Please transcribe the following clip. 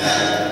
Amen.